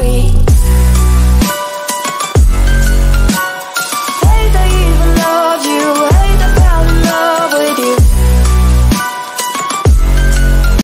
story.